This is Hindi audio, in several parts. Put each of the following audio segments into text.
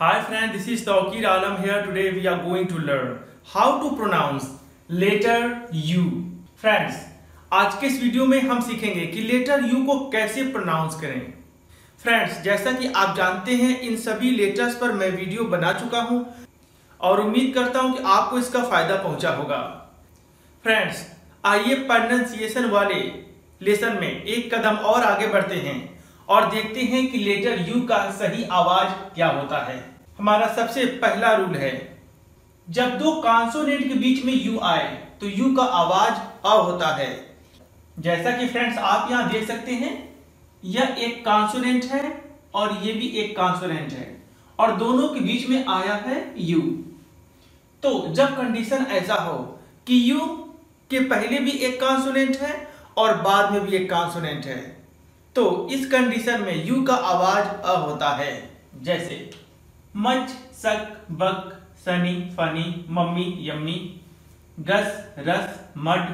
Hi friend, this is Tawkir Alam here. Today we are going to learn how to pronounce letter U. Friends, आज के इस वीडियो में हम सीखेंगे कि लेटर U को कैसे प्रोनाउंस करें फ्रेंड्स जैसा कि आप जानते हैं इन सभी लेटर्स पर मैं वीडियो बना चुका हूँ और उम्मीद करता हूँ कि आपको इसका फ़ायदा पहुँचा होगा फ्रेंड्स आइए प्रोनाउंसिएशन वाले लेसन में एक कदम और आगे बढ़ते हैं और देखते हैं कि लेटर यू का सही आवाज़ क्या होता है। हमारा सबसे पहला रूल है, जब दो कॉन्सोनेंट के बीच में यू आए तो यू का आवाज़ अ होता है। जैसा कि फ्रेंड्स आप यहाँ देख सकते हैं, यह एक कॉन्सोनेंट है और यह भी एक कॉन्सोनेंट है, और दोनों के बीच में आया है यू तो जब कंडीशन ऐसा हो कि यू के पहले भी एक कॉन्सोनेंट है और बाद में भी एक कॉन्सोनेंट है तो इस कंडीशन में यू का आवाज़ अ होता है। जैसे, much, suck, buck, sunny, funny, mummy, yummy, gus, rus, mud,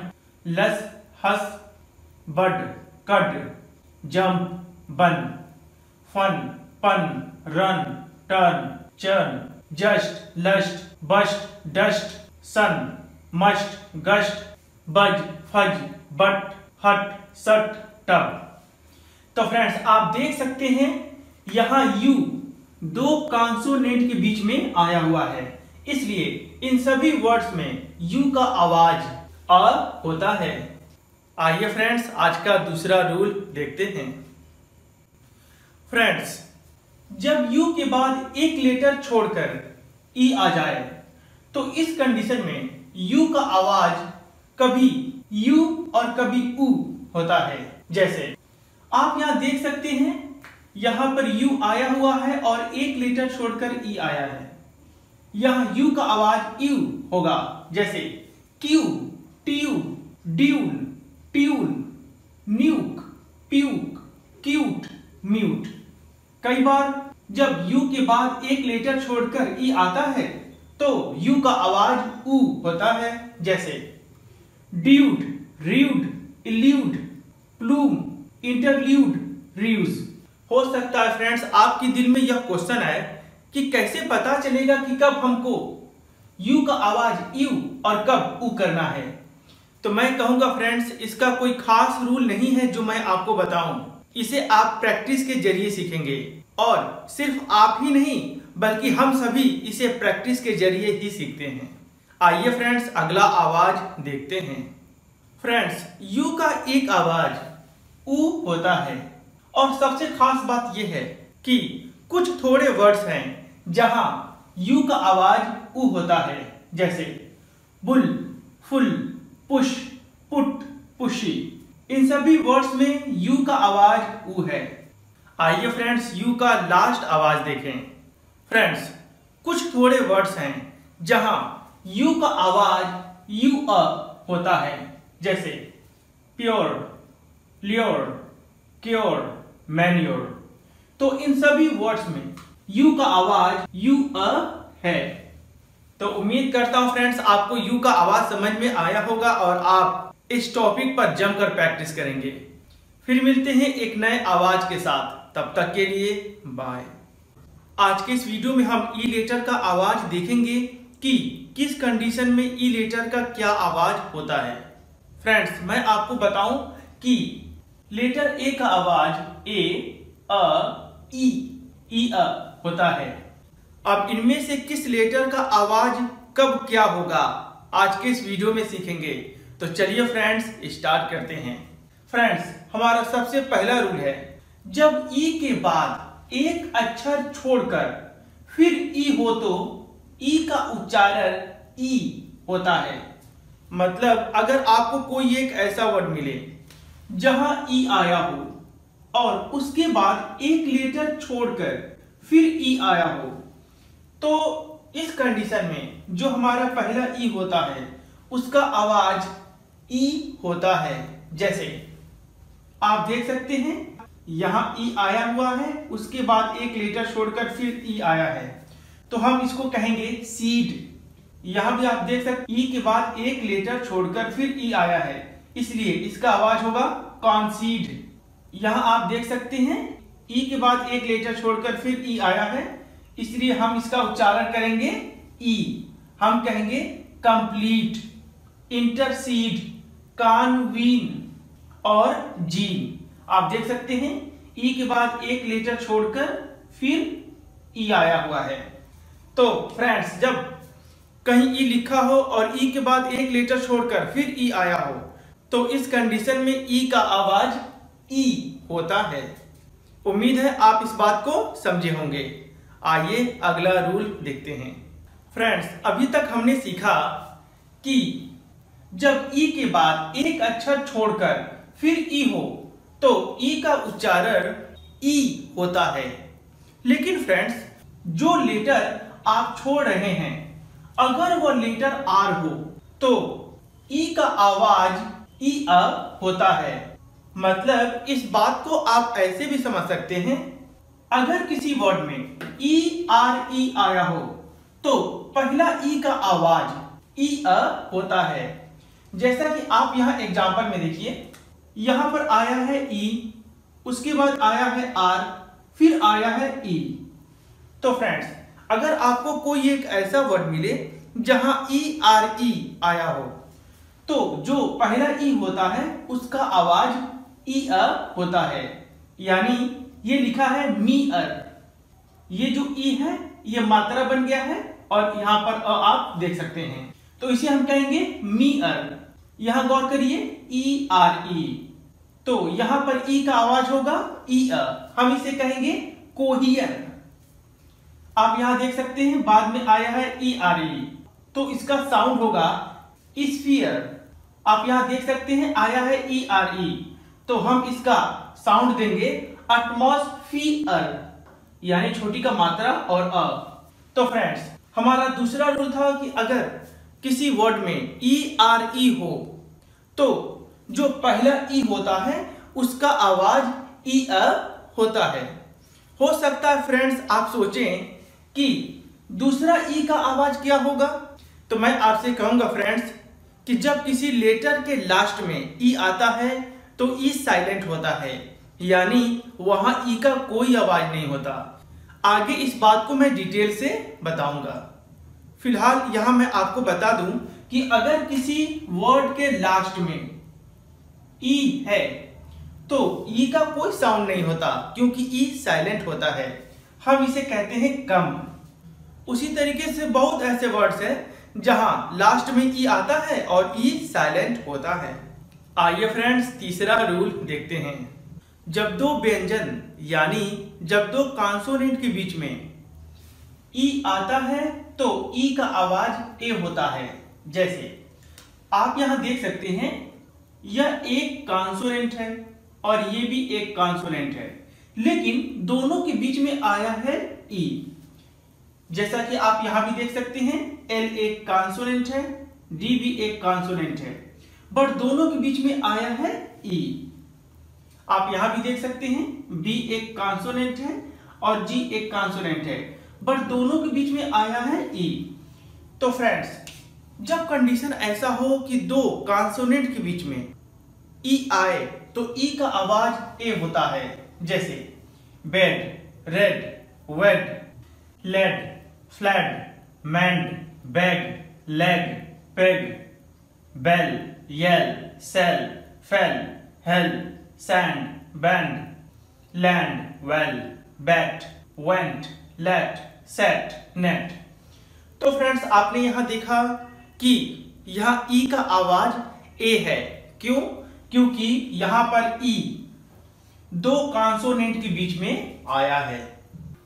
lus, हस, बड, कड jump bun, fun, pun, run, turn, churn, just, lust, bust, dust, sun, must, gust, buzz, fuzz, but, hut, sut, tub. तो फ्रेंड्स आप देख सकते हैं, यहाँ यू दो कॉन्सोनेंट के बीच में आया हुआ है। इसलिए इन सभी वर्ड्स में यू का आवाज़ अ होता है। आइए फ्रेंड्स आज का दूसरा रूल देखते हैं। फ्रेंड्स जब यू के बाद एक लेटर छोड़कर ई आ जाए तो इस कंडीशन में यू का आवाज़ कभी यू और कभी उ होता है। जैसे आप यहाँ देख सकते हैं, यहाँ पर यू आया हुआ है और एक लेटर छोड़कर ई आया है। यहाँ यू का आवाज़ यू होगा, जैसे cue tue dual tule nuke puke cute mute कई बार जब यू के बाद एक लेटर छोड़कर ई आता है तो यू का आवाज़ ऊ होता है, जैसे dude rude elude plume interlude reuse हो सकता है फ्रेंड्स आपके दिल में यह क्वेश्चन है कि कैसे पता चलेगा कि कब हमको यू का आवाज़ यू और कब ऊ करना है। तो मैं कहूँगा फ्रेंड्स इसका कोई खास रूल नहीं है जो मैं आपको बताऊँ। इसे आप प्रैक्टिस के ज़रिए सीखेंगे। और सिर्फ़ आप ही नहीं, बल्कि हम सभी इसे प्रैक्टिस के ज़रिए ही सीखते हैं। आइए फ्रेंड्स अगला आवाज़ देखते हैं। फ्रेंड्स यू का एक आवाज़ ऊ होता है। और सबसे खास बात यह है कि कुछ थोड़े वर्ड्स हैं जहाँ यू का आवाज़ ऊ होता है, जैसे bull, full, push, put, pushy. इन सभी वर्ड्स में यू का आवाज़ ऊ है। आइए फ्रेंड्स, यू का लास्ट आवाज़ देखें। फ्रेंड्स, कुछ थोड़े वर्ड्स हैं जहाँ यू का आवाज़ यू अ होता है, जैसे प्योर लियोर क्योर मैन्योर तो इन सभी वर्ड्स में यू का आवाज़ यू अ है। तो उम्मीद करता हूँ फ्रेंड्स आपको यू का आवाज़ समझ में आया होगा और आप इस टॉपिक पर जमकर प्रैक्टिस करेंगे। फिर मिलते हैं एक नए आवाज़ के साथ। तब तक के लिए बाय आज के इस वीडियो में हम ई लेटर का आवाज़ देखेंगे कि किस कंडीशन में ई लेटर का क्या आवाज़ होता है। फ्रेंड्स मैं आपको बताऊँ कि लेटर ए का आवाज़ ए अ ई ई अ होता है। अब इनमें से किस लेटर का आवाज़ कब क्या होगा, आज के इस वीडियो में सीखेंगे। तो चलिए फ्रेंड्स, स्टार्ट करते हैं। फ्रेंड्स, हमारा सबसे पहला रूल है, जब ई के बाद एक अक्षर छोड़कर फिर ई हो तो ई का उच्चारण ई होता है। मतलब अगर आपको कोई एक ऐसा वर्ड मिले जहाँ ई आया हो, और उसके बाद एक लेटर छोड़कर फिर ई आया हो। तो इस कंडीशन में जो हमारा पहला ई होता है, उसका आवाज़ ई होता है। जैसे, आप देख सकते हैं, यहाँ ई आया हुआ है, उसके बाद एक लेटर छोड़कर फिर ई आया है। तो हम इसको कहेंगे सीड यहाँ भी आप देख सकते ई के बाद एक लेटर छोड़कर फिर ई आया है। इसलिए इसका आवाज़ होगा कॉन्सीड यहाँ आप देख सकते हैं ई के बाद एक लेटर छोड़कर फिर ई आया है, इसलिए हम इसका उच्चारण करेंगे ई हम कहेंगे कंप्लीट इंटरसीड कानवीन और जीन आप देख सकते हैं ई के बाद एक लेटर छोड़कर फिर ई आया हुआ है। तो फ्रेंड्स जब कहीं ई लिखा हो और ई के बाद एक लेटर छोड़कर फिर ई आया हो तो इस कंडीशन में ई का आवाज़ ई होता है। उम्मीद है आप इस बात को समझे होंगे। आइए अगला रूल देखते हैं। फ्रेंड्स अभी तक हमने सीखा कि जब ई के बाद एक अक्षर छोड़कर फिर ई हो तो ई का उच्चारण ई होता है। लेकिन फ्रेंड्स जो लेटर आप छोड़ रहे हैं, अगर वो लेटर आर हो तो ई का आवाज़ ई अ होता है। मतलब इस बात को आप ऐसे भी समझ सकते हैं, अगर किसी वर्ड में ई आर ई आया हो तो पहला ई का आवाज़ ई अ होता है। जैसा कि आप यहाँ एग्ज़ाम्पल में देखिए, यहाँ पर आया है ई, उसके बाद आया है आर, फिर आया है ई। तो फ्रेंड्स अगर आपको कोई एक ऐसा वर्ड मिले जहाँ ई आर ई आया हो तो जो पहला ई होता है, उसका आवाज़ ई अ होता है। यानी ये लिखा है मी अर ये जो ई है, ये मात्रा बन गया है और यहाँ पर अ आप देख सकते हैं। तो इसे हम कहेंगे मी अर यहाँ गौर करिए, ई आर ई। तो यहाँ पर ई का आवाज़ होगा ई अ। हम इसे कहेंगे कोहियर। आप यहाँ देख सकते हैं, बाद में आया है ई आर ई। तो इसका साउंड होगा स्फीयर। आप यहाँ देख सकते हैं, आया है ई आर ई तो हम इसका साउंड देंगे अटमोस्फियर यानी छोटी का मात्रा और अ। तो फ्रेंड्स हमारा दूसरा रूल था कि अगर किसी वर्ड में ई आर ई हो तो जो पहला ई होता है, उसका आवाज़ ई अ होता है। हो सकता है फ्रेंड्स आप सोचें कि दूसरा ई का आवाज़ क्या होगा? तो मैं आपसे कहूँगा फ्रेंड्स कि जब किसी लेटर के लास्ट में ई आता है तो ई साइलेंट होता है। यानी वहाँ ई का कोई आवाज़ नहीं होता। आगे इस बात को मैं डिटेल से बताऊँगा। फ़िलहाल यहाँ मैं आपको बता दूँ कि अगर किसी वर्ड के लास्ट में ई है तो ई का कोई साउंड नहीं होता, क्योंकि ई साइलेंट होता है। हम इसे कहते हैं कम। उसी तरीके से बहुत ऐसे वर्ड्स हैं जहाँ लास्ट में ई आता है और ई साइलेंट होता है। आइए फ्रेंड्स तीसरा रूल देखते हैं। जब दो व्यंजन, यानी जब दो कॉन्सोनेंट के बीच में ई आता है तो ई का आवाज़ ए होता है। जैसे, आप यहाँ देख सकते हैं, यह एक कॉन्सोनेंट है और ये भी एक कॉन्सोनेंट है। लेकिन दोनों के बीच में आया है ई जैसा कि आप यहाँ भी देख सकते हैं एल एक कॉन्सोनेंट है डी भी एक कॉन्सोनेंट है। बट दोनों के बीच में आया है ई आप यहाँ भी देख सकते हैं बी एक कॉन्सोनेंट है और जी एक कॉन्सोनेंट है। बट दोनों के बीच में आया है ई तो फ्रेंड्स जब कंडीशन ऐसा हो कि दो कॉन्सोनेंट के बीच में ई आए तो ई का आवाज़ ए होता है। जैसे bed red wed led fled mend bag leg peg bell yell sell fell hell sand band land well bat went let set net तो फ्रेंड्स आपने यहाँ देखा कि यह ई का आवाज़ ए है। क्यों? क्योंकि यहाँ पर ई दो कॉन्सोनेंट के बीच में आया है।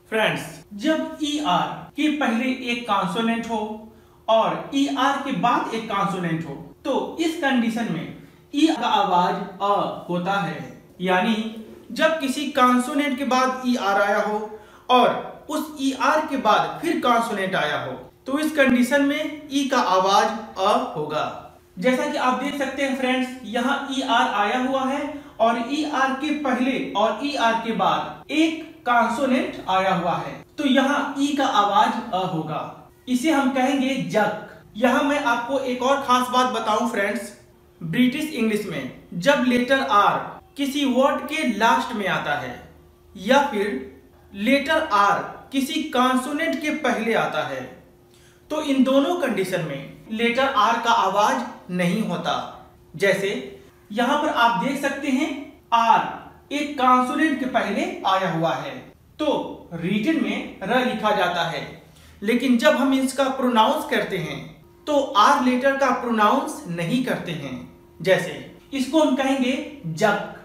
फ्रेंड्स जब ई आर के पहले एक कॉन्सोनेंट हो और ई आर के बाद एक कॉन्सोनेंट हो तो इस कंडीशन में ई का आवाज़ अ होता है। यानी जब किसी कॉन्सोनेंट के बाद ई आर आया हो और उस ई आर के बाद फिर कॉन्सोनेंट आया हो तो इस कंडीशन में ई का आवाज़ अ होगा। जैसा कि आप देख सकते हैं फ्रेंड्स यहाँ ई आर आया हुआ है और ई आर के पहले और ई आर के बाद एक कॉन्सोनेंट आया हुआ है तो यहाँ ई का आवाज़ अ होगा। इसे हम कहेंगे जक यहाँ मैं आपको एक और खास बात बताऊँ फ्रेंड्स ब्रिटिश इंग्लिश में, जब लेटर आर किसी वर्ड के लास्ट में आता है, या फिर लेटर आर किसी कॉन्सोनेंट के पहले आता है तो इन दोनों कंडीशन में लेटर आर का आवाज़ नहीं होता। जैसे, यहाँ पर आप देख सकते हैं आर एक कॉन्सोनेंट के पहले आया हुआ है तो रिटन में र लिखा जाता है। लेकिन जब हम इसका प्रोनाउंस करते हैं तो आर लेटर का प्रोनाउंस नहीं करते हैं। जैसे, इसको हम कहेंगे जक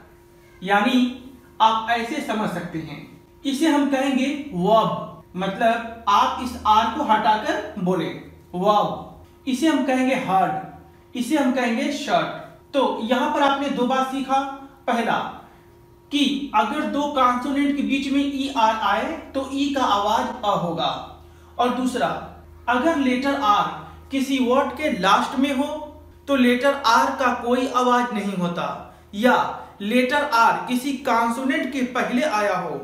यानी, आप ऐसे समझ सकते हैं। इसे हम कहेंगे वब मतलब आप इस आर को हटाकर बोले वब इसे हम कहेंगे हार्ड इसे हम कहेंगे शर्ट तो यहाँ पर आपने दो बात सीखा। पहला, कि अगर दो कॉन्सोनेंट के बीच में ई e आर आए तो ई e का आवाज़ अ होगा। और दूसरा, अगर लेटर आर किसी वर्ड के लास्ट में हो तो लेटर आर का कोई आवाज़ नहीं होता। या लेटर आर किसी कॉन्सोनेंट के पहले आया हो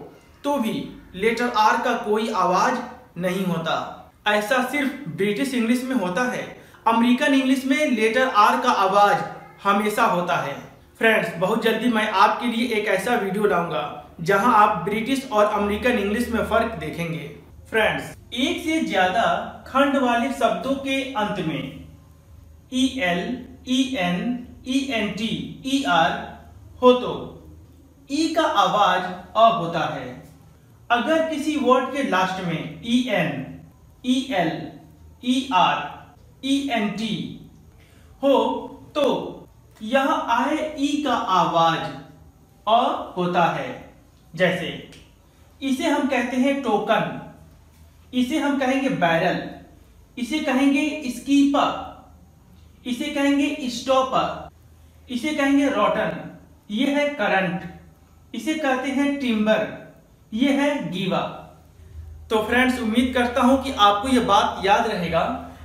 तो भी लेटर आर का कोई आवाज़ नहीं होता। ऐसा सिर्फ़ ब्रिटिश इंग्लिश में होता है। अमेरिकन इंग्लिश में लेटर आर का आवाज़ हमेशा होता है। फ्रेंड्स बहुत जल्दी मैं आपके लिए एक ऐसा वीडियो लाऊँगा, जहाँ आप ब्रिटिश और अमेरिकन इंग्लिश में फ़र्क देखेंगे। फ्रेंड्स एक से ज़्यादा खंड वाले शब्दों के अंत में। E L E N E N T E R हो तो ई का आवाज़ अ होता है। अगर किसी वर्ड के लास्ट में E N E L E R E N T हो तो यह आए ई का आवाज़ अ होता है। जैसे इसे हम कहते हैं टोकन इसे हम कहेंगे बैरल, इसे कहेंगे स्कीपर, इसे कहेंगे स्टॉपर, इसे कहेंगे रॉटन ये है करंट, इसे कहते हैं टिम्बर ये है गीवा तो फ्रेंड्स उम्मीद करता हूँ कि आपको यह बात याद रहेगा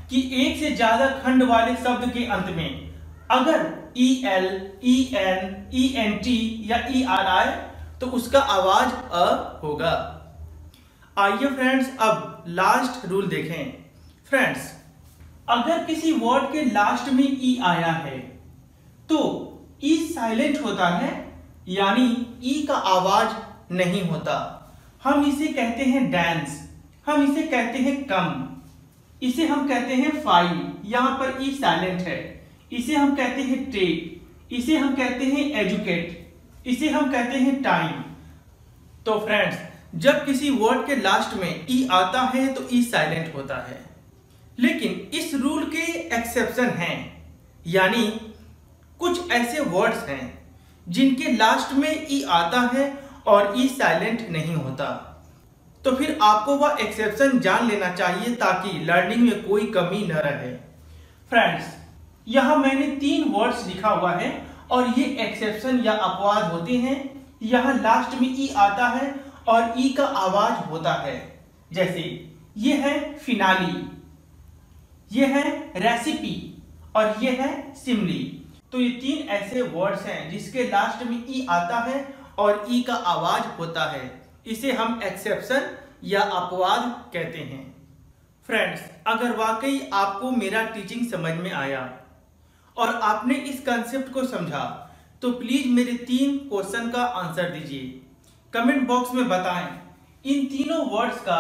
कि एक से ज़्यादा खंड वाले शब्द के अंत में अगर E L E N E N T या ई आर आए तो उसका आवाज़ अ होगा। आइए फ्रेंड्स अब लास्ट रूल देखें। फ्रेंड्स अगर किसी वर्ड के लास्ट में ई आया है तो ई साइलेंट होता है, यानी ई का आवाज़ नहीं होता। हम इसे कहते हैं डांस हम इसे कहते हैं कम। इसे हम कहते हैं फ़ाइल यहाँ पर ई साइलेंट है। इसे हम कहते हैं टेक इसे हम कहते हैं एजुकेट इसे हम कहते हैं टाइम तो फ्रेंड्स जब किसी वर्ड के लास्ट में ई आता है तो ई साइलेंट होता है। लेकिन इस रूल के एक्सेप्शन हैं। यानी कुछ ऐसे वर्ड्स हैं जिनके लास्ट में ई आता है और ई साइलेंट नहीं होता। तो फिर आपको वह एक्सेप्शन जान लेना चाहिए ताकि लर्निंग में कोई कमी न रहे। फ्रेंड्स यहाँ मैंने तीन वर्ड्स लिखा हुआ है और ये एक्सेप्शन या अपवाद होते हैं। यहाँ लास्ट में ई आता है और ई का आवाज़ होता है। जैसे ये है फिनाली ये है रेसिपी और ये है सिमली तो ये तीन ऐसे वर्ड्स हैं जिसके लास्ट में ई आता है और ई का आवाज़ होता है। इसे हम एक्सेप्शन या अपवाद कहते हैं। फ्रेंड्स अगर वाकई आपको मेरा टीचिंग समझ में आया और आपने इस कंसेप्ट को समझा तो प्लीज़ मेरे तीन क्वेश्चन का आंसर दीजिए। कमेंट बॉक्स में बताएँ, इन तीनों वर्ड्स का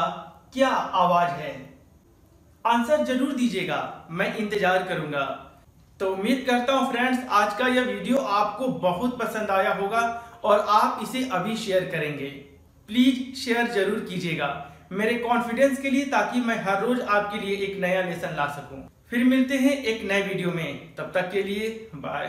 क्या आवाज़ है? आंसर ज़रूर दीजिएगा, मैं इंतज़ार करूँगा। तो उम्मीद करता हूँ फ्रेंड्स आज का यह वीडियो आपको बहुत पसंद आया होगा और आप इसे अभी शेयर करेंगे। प्लीज़ शेयर ज़रूर कीजिएगा, मेरे कॉन्फिडेंस के लिए ताकि मैं हर रोज आपके लिए एक नया लेसन ला सकूँ। फिर मिलते हैं एक नए वीडियो में, तब तक के लिए बाय